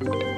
you